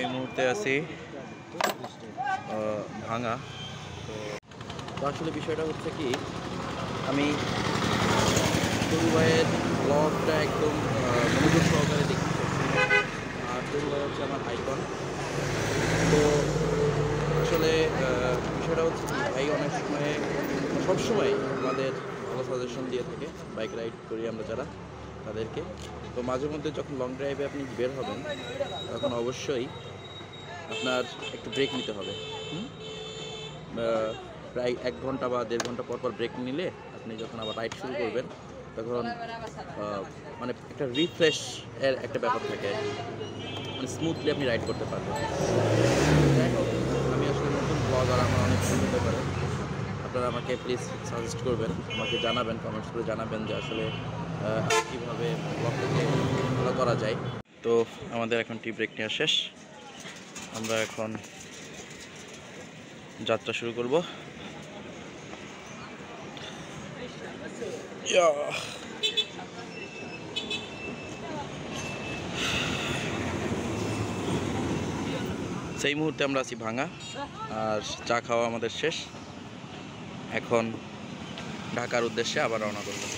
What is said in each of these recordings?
এই মুহূর্তে আছি ভাঙা তো আসলে বিষয়টা হচ্ছে কি, আমি তরু ভাইয়ের ব্লগটা একদম মনোযোগ সহকারে দেখতে আর তরু ভাই হচ্ছে আমার আইকন তো আসলে বিষয়টা হচ্ছে কি, ভাই অনেক সময়, সবসময় আমাদের ভালো সাজেশন দিয়ে থাকে বাইক রাইড করি আমরা যারা, তাদেরকে। তো মাঝে মধ্যে যখন লং ড্রাইভে আপনি বের হবেন, তখন অবশ্যই আপনার একটু ব্রেক নিতে হবে? প্রায় এক ঘণ্টা বা দেড় ঘণ্টা পর পর ব্রেক নিলে আপনি যখন আবার রাইড শুরু করবেন, তখন মানে একটা রিফ্রেশ এর একটা ব্যাপার থাকে। মানে স্মুথলি আপনি রাইড করতে পারবেন। আমি আসলে নতুন ব্লগার আমার অনেক ভুল হতে পারে। আপনারা আমাকে প্লিজ সাজেস্ট করবেন, আমাকে জানাবেন কমেন্টস করে জানাবেন যে আসলে কীভাবে ব্লগটাকে ভালো করা যায়। তো আমাদের এখন টি ব্রেক নেওয়া শেষ। আমরা এখন যাত্রা শুরু করব। সেই মুহূর্তে আমরা আছি ভাঙা, আর চা খাওয়া আমাদের শেষ। এখন ঢাকার উদ্দেশ্যে আবার রওনা করব।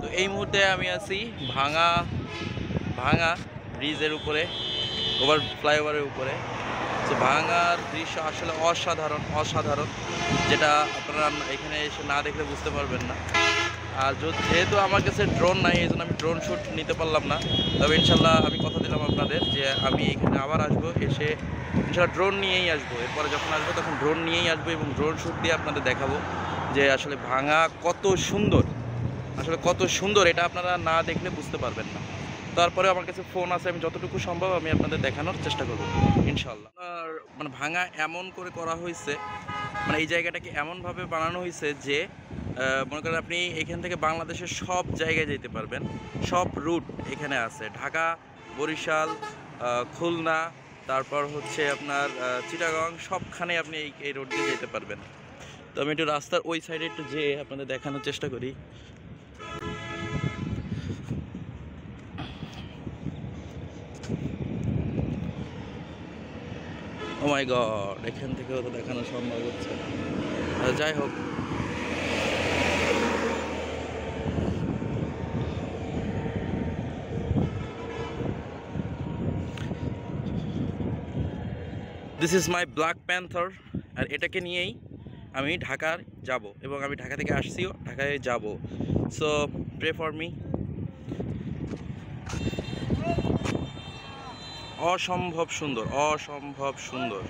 তো এই মুহূর্তে আমি আছি ভাঙা ভাঙা ব্রিজের উপরে, ওভার, ফ্লাইওভারের উপরে। তো ভাঙার দৃশ্য আসলে অসাধারণ অসাধারণ, যেটা আপনারা এখানে এসে না দেখলে বুঝতে পারবেন না। আর যেহেতু আমার কাছে ড্রোন নাই, এই জন্য আমি ড্রোন শ্যুট নিতে পারলাম না। তবে ইনশাল্লাহ আমি কথা দিলাম আপনাদের যে আমি এখানে আবার আসব, এসে ইনশাল্লাহ ড্রোন নিয়েই আসব। এরপরে যখন আসব তখন ড্রোন নিয়েই আসব এবং ড্রোন শ্যুট দিয়ে আপনাদের দেখাবো যে আসলে ভাঙা কত সুন্দর। আসলে কত সুন্দর, এটা আপনারা না দেখলে বুঝতে পারবেন না। তারপরে আমার কাছে ফোন আছে, আমি যতটুকু সম্ভব আমি আপনাদের দেখানোর চেষ্টা করব ইনশাল্লাহ আর মানে ভাঙা এমন করে করা হয়েছে মানে এই জায়গাটাকে এমনভাবে বানানো হয়েছে যে মনে করেন আপনি এখান থেকে বাংলাদেশের সব জায়গায় যেতে পারবেন, সব রুট এখানে আছে। ঢাকা, বরিশাল খুলনা, তারপর হচ্ছে আপনার চিটাগং, সবখানে আপনি এই এই রোড দিয়ে যেতে পারবেন। তো আমি একটু রাস্তার ওই সাইডে একটু যেয়ে আপনাদের দেখানোর চেষ্টা করি। মাই গড এখান থেকেও তো দেখানো সম্ভব হচ্ছে না। যাই হোক। This is my black panther আর এটাকে নিয়েই আমি ঢাকার যাব এবং আমি ঢাকা থেকে আসছিও, ঢাকায় যাব। সো প্রে ফর মি অসম্ভব সুন্দর অসম্ভব সুন্দর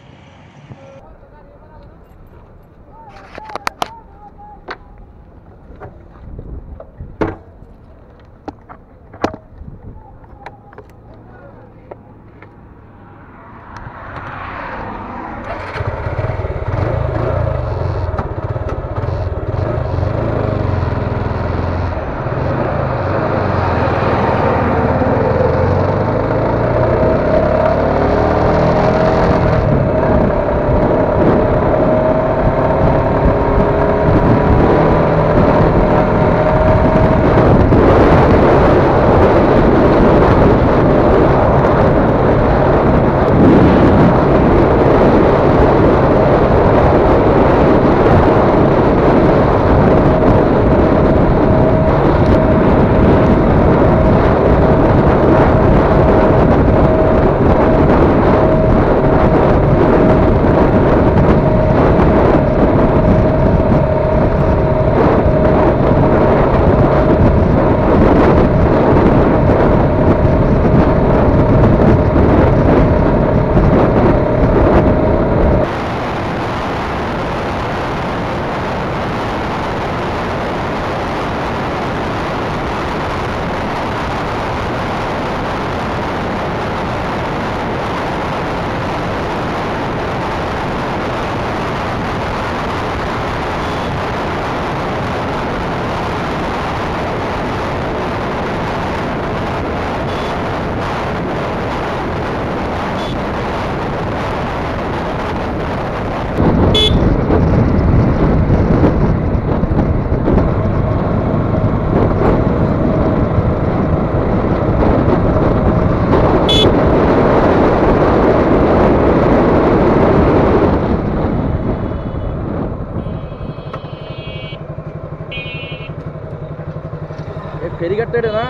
ফেরিঘাটটা এটা না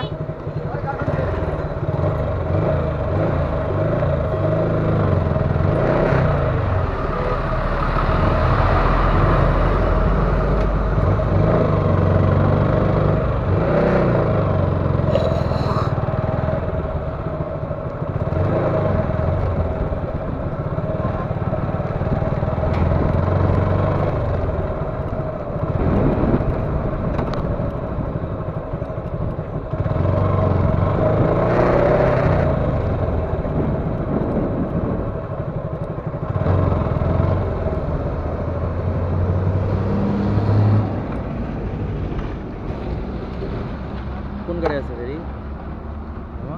কোন গাড়ি আছে ফেরি মামা?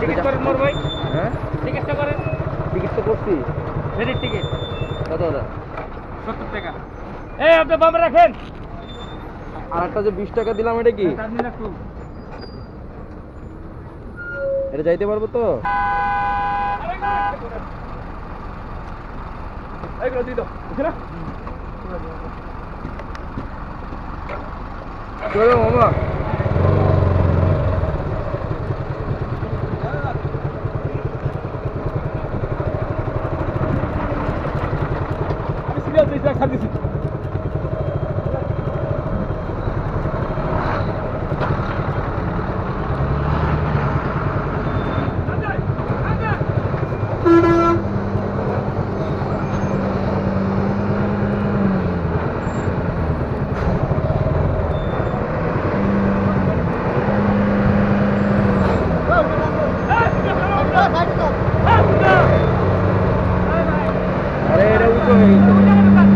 হ্যাঁ? টিকিটটা করেন। টিকিট করছি। ফেরির টিকিট কত ওটা সত্তর টাকা। এই আপনি বামে রাখেন। আর একটা যে বিশ টাকা দিলাম এটা কি? এটা যাইতে পারব তো? এইগুলো দিয়ে দাও। না। চলো মামা। já camisa. Galera, o correio.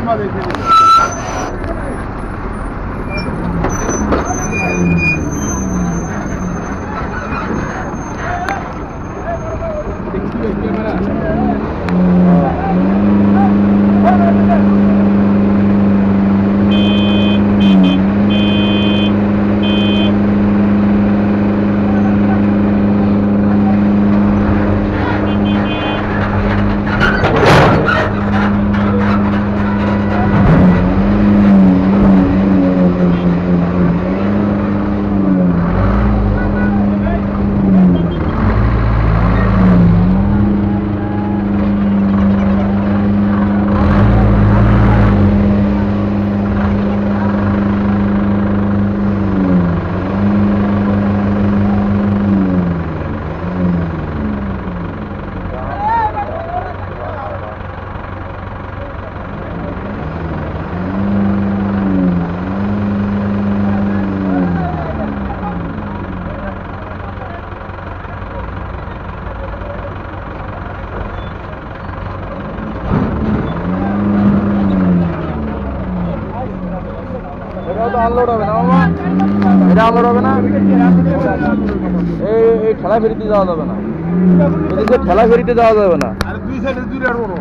Alma de Deus. এই ঠেলা ফেরিতে যাওয়া যাবে না। ঠেলা ফেরিতে যাওয়া যাবে না আর দুই সাইডে জুড়ে আর বড়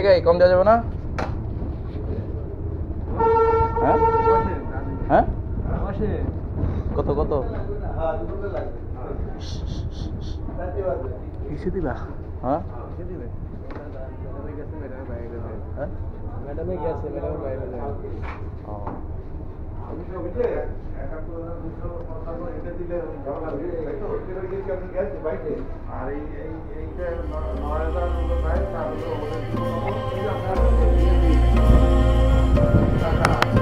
টাকায় কম দেওয়া যাবে না? হ্যাঁ? হ্যাঁ? কত কত? কিসে দিবা? হ্যাঁ? হ্যাঁ? ম্যাডামে গেছে ম্যাডামের বাইরে। আর এই এই এইটা নয় হাজার টাকা